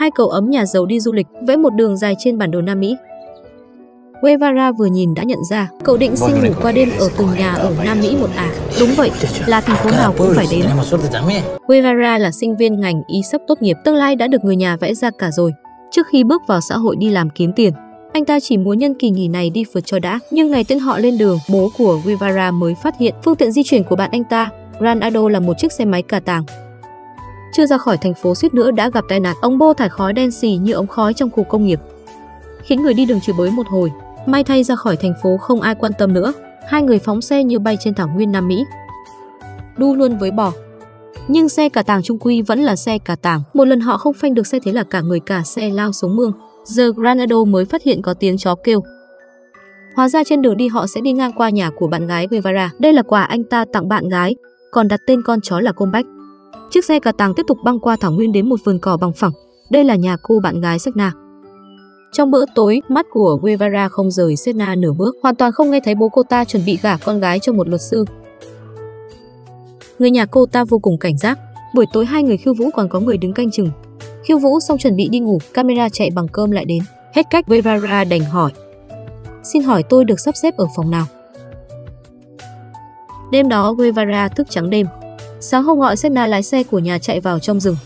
hai cậu ấm nhà giàu đi du lịch, vẽ một đường dài trên bản đồ Nam Mỹ. Guevara vừa nhìn đã nhận ra, cậu định xin ngủ qua đêm ở từng nhà ở Nam Mỹ một à. Đúng vậy, là thành phố nào cũng phải đến. Guevara là sinh viên ngành y sắp tốt nghiệp, tương lai đã được người nhà vẽ ra cả rồi. Trước khi bước vào xã hội đi làm kiếm tiền, anh ta chỉ muốn nhân kỳ nghỉ này đi phượt cho đã. Nhưng ngày tên họ lên đường, bố của Guevara mới phát hiện phương tiện di chuyển của bạn anh ta, Granado là một chiếc xe máy cà tàng. Chưa ra khỏi thành phố suýt nữa đã gặp tai nạn, ống bô thải khói đen xì như ống khói trong khu công nghiệp. Khiến người đi đường chửi bới một hồi, May thay ra khỏi thành phố không ai quan tâm nữa, hai người phóng xe như bay trên thảo nguyên Nam Mỹ. Đu luôn với bò. Nhưng xe cả tàng trung quy vẫn là xe cả tàng. Một lần họ không phanh được xe thế là cả người cả xe lao xuống mương. Giờ Granado mới phát hiện có tiếng chó kêu. Hóa ra trên đường đi họ sẽ đi ngang qua nhà của bạn gái Guevara. Đây là quà anh ta tặng bạn gái, còn đặt tên con chó là Combac. Chiếc xe cả tàng tiếp tục băng qua thảo nguyên đến một vườn cỏ bằng phẳng. Đây là nhà cô bạn gái Sagna. Trong bữa tối, mắt của Guevara không rời Sedna nửa bước, hoàn toàn không nghe thấy bố cô ta chuẩn bị gả con gái cho một luật sư. Người nhà cô ta vô cùng cảnh giác. Buổi tối hai người khiêu vũ còn có người đứng canh chừng. Khiêu vũ xong chuẩn bị đi ngủ, camera chạy bằng cơm lại đến. Hết cách Guevara đành hỏi. Xin hỏi tôi được sắp xếp ở phòng nào? Đêm đó Guevara thức trắng đêm. Sáng hôm gọi Sedna lái xe của nhà chạy vào trong rừng.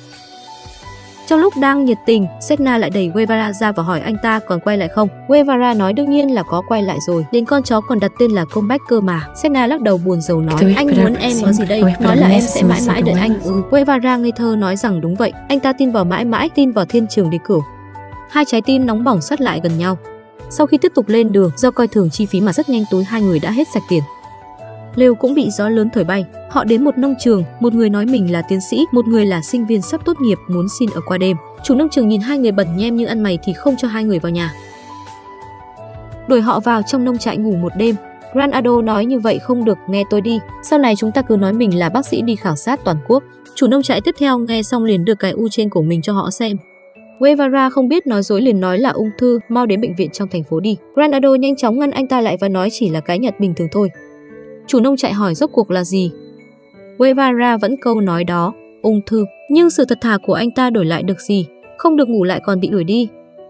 Trong lúc đang nhiệt tình, Segna lại đẩy Guevara ra và hỏi anh ta còn quay lại không. Guevara nói đương nhiên là có quay lại rồi, đến con chó còn đặt tên là Comeback cơ mà. Segna lắc đầu buồn rầu nói, anh muốn em nói gì đây? Nói là em sẽ mãi mãi đợi anh. Ừ, Guevara ngây thơ nói rằng đúng vậy, anh ta tin vào mãi mãi, tin vào thiên trường đề cửu. Hai trái tim nóng bỏng sát lại gần nhau. Sau khi tiếp tục lên đường, do coi thường chi phí mà rất nhanh túi hai người đã hết sạch tiền lều cũng bị gió lớn thổi bay. Họ đến một nông trường, một người nói mình là tiến sĩ, một người là sinh viên sắp tốt nghiệp muốn xin ở qua đêm. Chủ nông trường nhìn hai người bẩn nhem như ăn mày thì không cho hai người vào nhà. Đuổi họ vào trong nông trại ngủ một đêm. Granado nói như vậy không được, nghe tôi đi. Sau này chúng ta cứ nói mình là bác sĩ đi khảo sát toàn quốc. Chủ nông trại tiếp theo nghe xong liền đưa cái u trên của mình cho họ xem. Guevara không biết nói dối liền nói là ung thư, mau đến bệnh viện trong thành phố đi. Granado nhanh chóng ngăn anh ta lại và nói chỉ là cái nhật bình thường thôi. Chủ nông trại hỏi rốt cuộc là gì? Guevara vẫn câu nói đó, ung thư. Nhưng sự thật thà của anh ta đổi lại được gì? Không được ngủ lại còn bị đuổi đi.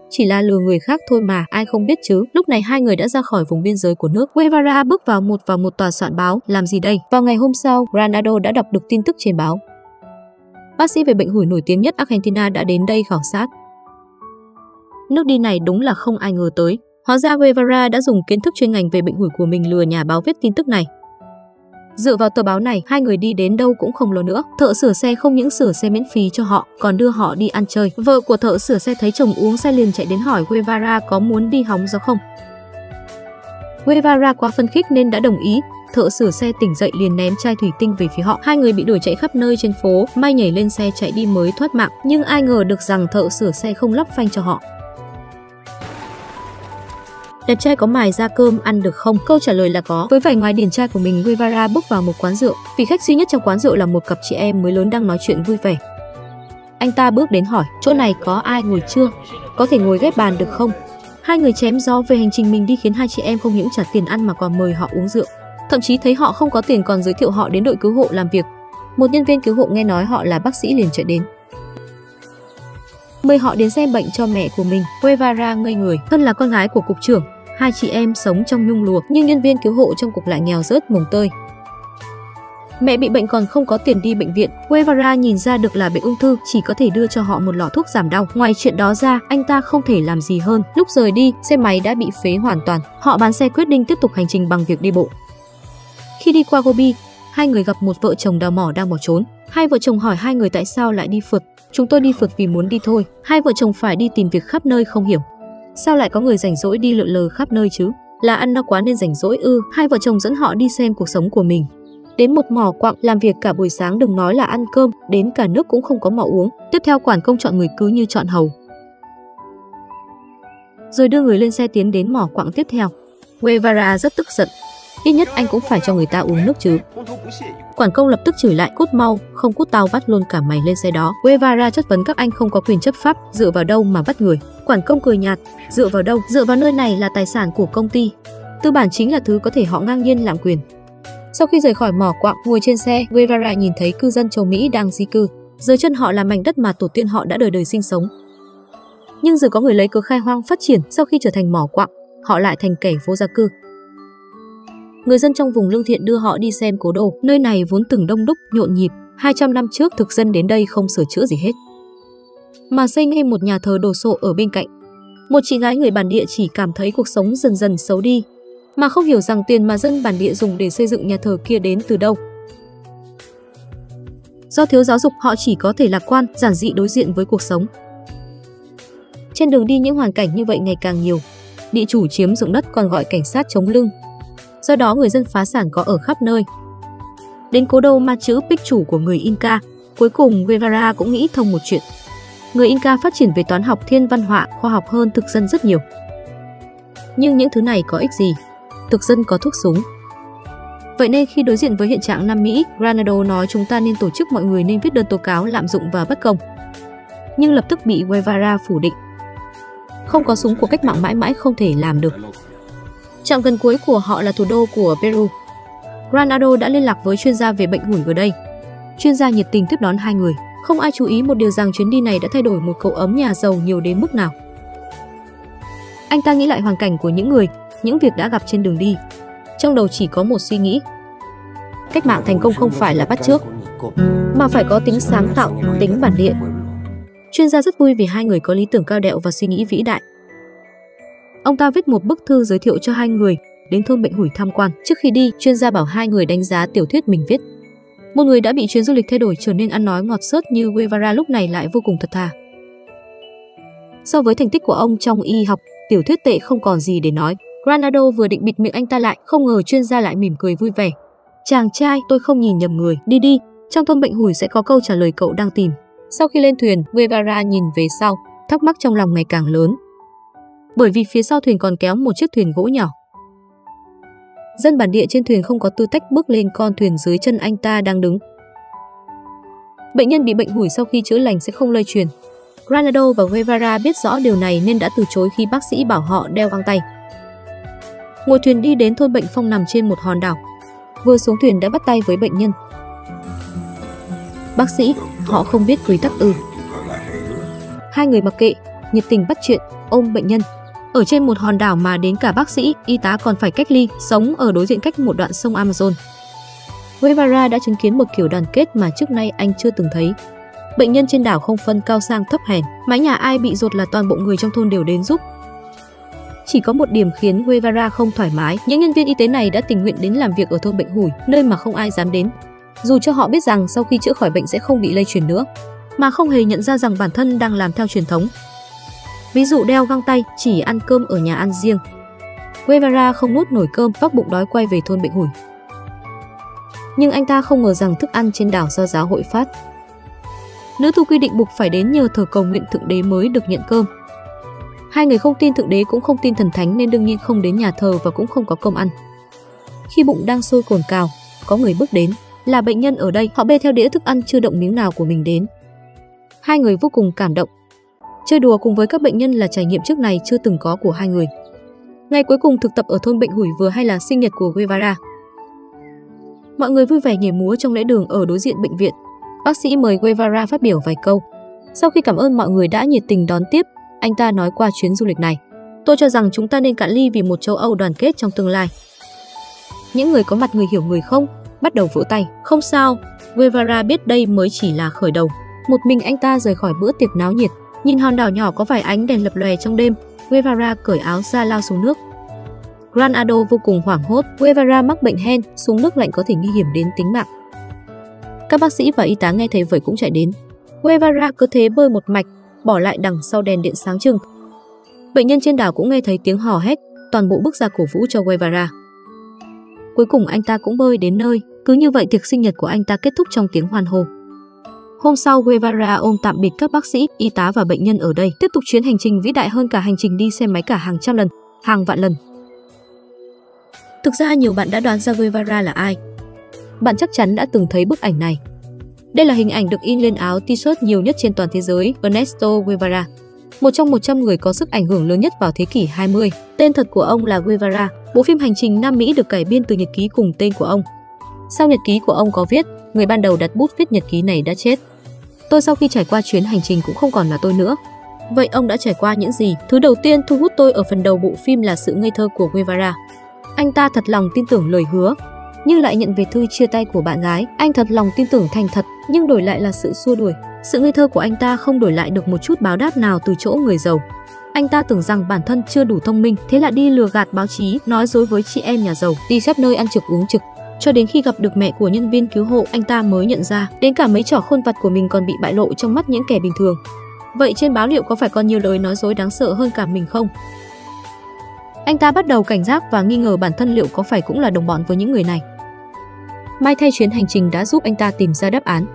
Chỉ là lừa người khác thôi mà, ai không biết chứ. Lúc này hai người đã ra khỏi vùng biên giới của nước. Guevara bước vào một vào một tòa soạn báo. Làm gì đây? Vào ngày hôm sau, Granado đã đọc được tin tức trên báo. Bác sĩ về bệnh hủi nổi tiếng nhất Argentina đã đến đây khảo sát. Nước đi này đúng là không ai ngờ tới. Hóa ra Guevara đã dùng kiến thức chuyên ngành về bệnh hủi của mình lừa nhà báo viết tin tức này. Dựa vào tờ báo này, hai người đi đến đâu cũng không lo nữa. Thợ sửa xe không những sửa xe miễn phí cho họ, còn đưa họ đi ăn chơi. Vợ của thợ sửa xe thấy chồng uống xe liền chạy đến hỏi Guevara có muốn đi hóng gió không. Guevara quá phân khích nên đã đồng ý. Thợ sửa xe tỉnh dậy liền ném chai thủy tinh về phía họ. Hai người bị đuổi chạy khắp nơi trên phố, may nhảy lên xe chạy đi mới thoát mạng. Nhưng ai ngờ được rằng thợ sửa xe không lắp phanh cho họ. Đẹp trai có mài ra cơm ăn được không? Câu trả lời là có. Với vẻ ngoài điển trai của mình, Guevara bước vào một quán rượu. Vị khách duy nhất trong quán rượu là một cặp chị em mới lớn đang nói chuyện vui vẻ. Anh ta bước đến hỏi, chỗ này có ai ngồi chưa? Có thể ngồi ghép bàn được không? Hai người chém gió về hành trình mình đi khiến hai chị em không những trả tiền ăn mà còn mời họ uống rượu. Thậm chí thấy họ không có tiền còn giới thiệu họ đến đội cứu hộ làm việc. Một nhân viên cứu hộ nghe nói họ là bác sĩ liền chạy đến. Mời họ đến xem bệnh cho mẹ của mình. Guevara ngây người, thân là con gái của cục trưởng, hai chị em sống trong nhung lụa nhưng nhân viên cứu hộ trong cục lại nghèo rớt mồng tơi. Mẹ bị bệnh còn không có tiền đi bệnh viện, Guevara nhìn ra được là bệnh ung thư, chỉ có thể đưa cho họ một lọ thuốc giảm đau. Ngoài chuyện đó ra, anh ta không thể làm gì hơn. Lúc rời đi, xe máy đã bị phế hoàn toàn. Họ bán xe quyết định tiếp tục hành trình bằng việc đi bộ. Khi đi qua Gobi, hai người gặp một vợ chồng đào mỏ đang bỏ trốn. Hai vợ chồng hỏi hai người tại sao lại đi phượt. Chúng tôi đi phượt vì muốn đi thôi. Hai vợ chồng phải đi tìm việc khắp nơi không hiểu. Sao lại có người rảnh rỗi đi lượn lờ khắp nơi chứ? Là ăn no quá nên rảnh rỗi ư? Hai vợ chồng dẫn họ đi xem cuộc sống của mình. Đến một mỏ quặng làm việc cả buổi sáng đừng nói là ăn cơm, đến cả nước cũng không có mỏ uống. Tiếp theo quản công chọn người cứ như chọn hầu. Rồi đưa người lên xe tiến đến mỏ quặng tiếp theo. Guevara rất tức giận, ít nhất anh cũng phải cho người ta uống nước chứ. Quản công lập tức chửi lại cút mau, không cút tao bắt luôn cả mày lên xe đó. Guevara chất vấn các anh không có quyền chấp pháp, dựa vào đâu mà bắt người. Quản công cười nhạt, dựa vào đâu? Dựa vào nơi này là tài sản của công ty. Tư bản chính là thứ có thể họ ngang nhiên lạm quyền. Sau khi rời khỏi mỏ quạng, ngồi trên xe, Guevara nhìn thấy cư dân châu Mỹ đang di cư. Dưới chân họ là mảnh đất mà tổ tiên họ đã đời đời sinh sống. Nhưng giờ có người lấy cớ khai hoang phát triển sau khi trở thành mỏ quạng, họ lại thành kẻ vô gia cư. Người dân trong vùng lương thiện đưa họ đi xem cố đô, nơi này vốn từng đông đúc, nhộn nhịp, 200 năm trước thực dân đến đây không sửa chữa gì hết. Mà xây ngay một nhà thờ đồ sộ ở bên cạnh. Một chị gái người bản địa chỉ cảm thấy cuộc sống dần dần xấu đi, mà không hiểu rằng tiền mà dân bản địa dùng để xây dựng nhà thờ kia đến từ đâu. Do thiếu giáo dục họ chỉ có thể lạc quan, giản dị đối diện với cuộc sống. Trên đường đi những hoàn cảnh như vậy ngày càng nhiều. Địa chủ chiếm dụng đất còn gọi cảnh sát chống lưng. Do đó người dân phá sản có ở khắp nơi. Đến cố đô ma chữ pích chủ của người Inca, cuối cùng Guevara cũng nghĩ thông một chuyện. Người Inca phát triển về toán học thiên văn họa, khoa học hơn thực dân rất nhiều. Nhưng những thứ này có ích gì? Thực dân có thuốc súng, Vậy nên khi đối diện với hiện trạng Nam Mỹ, Granado nói chúng ta nên tổ chức mọi người nên viết đơn tố cáo lạm dụng và bất công. Nhưng lập tức bị Guevara phủ định. Không có súng của cách mạng mãi mãi không thể làm được. Trạm gần cuối của họ là thủ đô của Peru. Ronaldo đã liên lạc với chuyên gia về bệnh hủi ở đây. Chuyên gia nhiệt tình tiếp đón hai người. Không ai chú ý một điều rằng chuyến đi này đã thay đổi một cậu ấm nhà giàu nhiều đến mức nào. Anh ta nghĩ lại hoàn cảnh của những người, những việc đã gặp trên đường đi, trong đầu chỉ có một suy nghĩ. Cách mạng thành công không phải là bắt trước, mà phải có tính sáng tạo, tính bản địa. Chuyên gia rất vui vì hai người có lý tưởng cao đẹo và suy nghĩ vĩ đại. Ông ta viết một bức thư giới thiệu cho hai người đến thôn Bệnh Hủi tham quan. Trước khi đi, chuyên gia bảo hai người đánh giá tiểu thuyết mình viết. Một người đã bị chuyến du lịch thay đổi trở nên ăn nói ngọt sớt như Guevara lúc này lại vô cùng thật thà. So với thành tích của ông trong y học, tiểu thuyết tệ không còn gì để nói. Granado vừa định bịt miệng anh ta lại, không ngờ chuyên gia lại mỉm cười vui vẻ. Chàng trai, tôi không nhìn nhầm người, đi đi, trong thôn bệnh hủi sẽ có câu trả lời cậu đang tìm. Sau khi lên thuyền, Guevara nhìn về sau, thắc mắc trong lòng ngày càng lớn. Bởi vì phía sau thuyền còn kéo một chiếc thuyền gỗ nhỏ. Dân bản địa trên thuyền không có tư cách bước lên con thuyền dưới chân anh ta đang đứng. Bệnh nhân bị bệnh hủi sau khi chữa lành sẽ không lây truyền. Granado và Guevara biết rõ điều này nên đã từ chối khi bác sĩ bảo họ đeo găng tay. Ngồi thuyền đi đến thôn Bệnh Phong nằm trên một hòn đảo. Vừa xuống thuyền đã bắt tay với bệnh nhân. Bác sĩ, họ không biết quy tắc ư. Hai người mặc kệ, nhiệt tình bắt chuyện, ôm bệnh nhân. Ở trên một hòn đảo mà đến cả bác sĩ, y tá còn phải cách ly, sống ở đối diện cách một đoạn sông Amazon. Guevara đã chứng kiến một kiểu đoàn kết mà trước nay anh chưa từng thấy. Bệnh nhân trên đảo không phân cao sang thấp hèn, mái nhà ai bị rột là toàn bộ người trong thôn đều đến giúp, chỉ có một điểm khiến Guevara không thoải mái, những nhân viên y tế này đã tình nguyện đến làm việc ở thôn Bệnh Hủi, nơi mà không ai dám đến. Dù cho họ biết rằng sau khi chữa khỏi bệnh sẽ không bị lây truyền nữa, mà không hề nhận ra rằng bản thân đang làm theo truyền thống. Ví dụ đeo găng tay, chỉ ăn cơm ở nhà ăn riêng. Guevara không nuốt nổi cơm, vác bụng đói quay về thôn Bệnh Hủi. Nhưng anh ta không ngờ rằng thức ăn trên đảo do giáo hội phát. Nữ tu quy định buộc phải đến nhờ thờ cầu nguyện thượng đế mới được nhận cơm. Hai người không tin Thượng Đế cũng không tin thần thánh nên đương nhiên không đến nhà thờ và cũng không có cơm ăn. Khi bụng đang sôi cồn cào, có người bước đến, là bệnh nhân ở đây, họ bê theo đĩa thức ăn chưa động miếng nào của mình đến. Hai người vô cùng cảm động. Chơi đùa cùng với các bệnh nhân là trải nghiệm trước này chưa từng có của hai người. Ngày cuối cùng thực tập ở thôn bệnh hủi vừa hay là sinh nhật của Guevara. Mọi người vui vẻ nhảy múa trong lễ đường ở đối diện bệnh viện. Bác sĩ mời Guevara phát biểu vài câu. Sau khi cảm ơn mọi người đã nhiệt tình đón tiếp, anh ta nói qua chuyến du lịch này. Tôi cho rằng chúng ta nên cạn ly vì một châu Âu đoàn kết trong tương lai. Những người có mặt người hiểu người không, bắt đầu vỗ tay. Không sao, Guevara biết đây mới chỉ là khởi đầu. Một mình anh ta rời khỏi bữa tiệc náo nhiệt, nhìn hòn đảo nhỏ có vài ánh đèn lập lòe trong đêm. Guevara cởi áo ra lao xuống nước. Granado vô cùng hoảng hốt, Guevara mắc bệnh hen, xuống nước lạnh có thể nguy hiểm đến tính mạng. Các bác sĩ và y tá nghe thấy vậy cũng chạy đến. Guevara cứ thế bơi một mạch, bỏ lại đằng sau đèn điện sáng trưng. Bệnh nhân trên đảo cũng nghe thấy tiếng hò hét, toàn bộ bước ra cổ vũ cho Guevara. Cuối cùng anh ta cũng bơi đến nơi, cứ như vậy tiệc sinh nhật của anh ta kết thúc trong tiếng hoan hô. Hôm sau Guevara ôm tạm biệt các bác sĩ, y tá và bệnh nhân ở đây, tiếp tục chuyến hành trình vĩ đại hơn cả hành trình đi xe máy cả hàng trăm lần, hàng vạn lần. Thực ra nhiều bạn đã đoán ra Guevara là ai. Bạn chắc chắn đã từng thấy bức ảnh này. Đây là hình ảnh được in lên áo t-shirt nhiều nhất trên toàn thế giới, Ernesto Guevara. Một trong 100 người có sức ảnh hưởng lớn nhất vào thế kỷ 20. Tên thật của ông là Guevara. Bộ phim Hành trình Nam Mỹ được cải biên từ nhật ký cùng tên của ông. Sau nhật ký của ông có viết, người ban đầu đặt bút viết nhật ký này đã chết. Tôi sau khi trải qua chuyến hành trình cũng không còn là tôi nữa. Vậy ông đã trải qua những gì? Thứ đầu tiên thu hút tôi ở phần đầu bộ phim là sự ngây thơ của Guevara. Anh ta thật lòng tin tưởng lời hứa, nhưng lại nhận về thư chia tay của bạn gái. Anh thật lòng tin tưởng thành thật, nhưng đổi lại là sự xua đuổi. Sự ngây thơ của anh ta không đổi lại được một chút báo đáp nào từ chỗ người giàu. Anh ta tưởng rằng bản thân chưa đủ thông minh, thế là đi lừa gạt báo chí, nói dối với chị em nhà giàu, đi khắp nơi ăn trực uống trực. Cho đến khi gặp được mẹ của nhân viên cứu hộ, anh ta mới nhận ra, đến cả mấy trò khôn vặt của mình còn bị bại lộ trong mắt những kẻ bình thường. Vậy trên báo liệu có phải còn nhiều lời nói dối đáng sợ hơn cả mình không? Anh ta bắt đầu cảnh giác và nghi ngờ bản thân liệu có phải cũng là đồng bọn với những người này. Mai thay chuyến hành trình đã giúp anh ta tìm ra đáp án.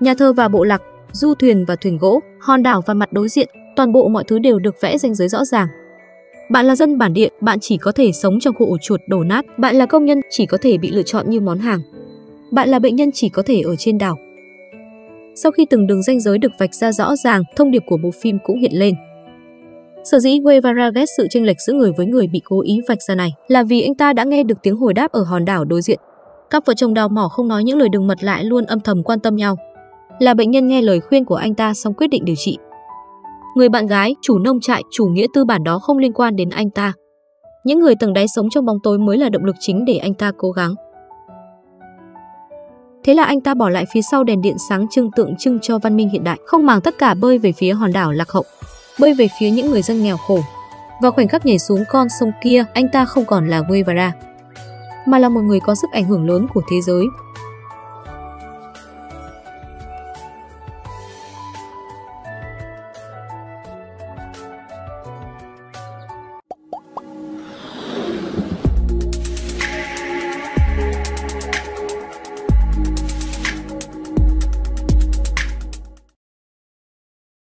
Nhà thơ và bộ lạc, du thuyền và thuyền gỗ, hòn đảo và mặt đối diện, toàn bộ mọi thứ đều được vẽ ranh giới rõ ràng. Bạn là dân bản địa, bạn chỉ có thể sống trong khu ổ chuột đổ nát, bạn là công nhân chỉ có thể bị lựa chọn như món hàng. Bạn là bệnh nhân chỉ có thể ở trên đảo. Sau khi từng đường ranh giới được vạch ra rõ ràng, thông điệp của bộ phim cũng hiện lên. Sở dĩ Guevara ghét sự chênh lệch giữa người với người bị cố ý vạch ra này là vì anh ta đã nghe được tiếng hồi đáp ở hòn đảo đối diện. Các vợ chồng đào mỏ không nói những lời đừng mật lại luôn âm thầm quan tâm nhau. Là bệnh nhân nghe lời khuyên của anh ta xong quyết định điều trị. Người bạn gái, chủ nông trại, chủ nghĩa tư bản đó không liên quan đến anh ta. Những người tầng đáy sống trong bóng tối mới là động lực chính để anh ta cố gắng. Thế là anh ta bỏ lại phía sau đèn điện sáng trưng tượng trưng cho văn minh hiện đại, không màng tất cả bơi về phía hòn đảo lạc hậu, bơi về phía những người dân nghèo khổ. Vào khoảnh khắc nhảy xuống con sông kia, anh ta không còn là Guevara, mà là một người có sức ảnh hưởng lớn của thế giới,